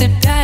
sit down.